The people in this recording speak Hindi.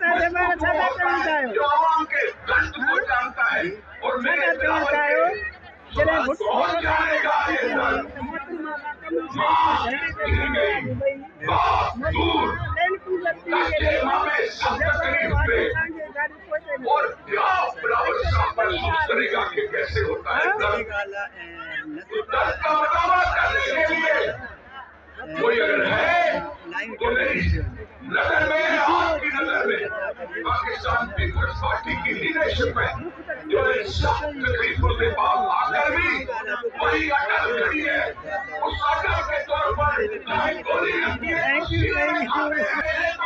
साथ हमारा सादा करना चाहे और मैं करना चाहे चले कौन जानेगा ये और क्या ब्राह्मण शामिल करेगा कि कैसे होता है तो का मुकाबला करने के लिए। कोई अगर है तो नहीं। पाकिस्तान पीपल्स पार्टी की लीडरशिप में जो तकलीफों के बाद आकर भी वही अटल खड़ी है उस अटल के तौर पर गोली रखी है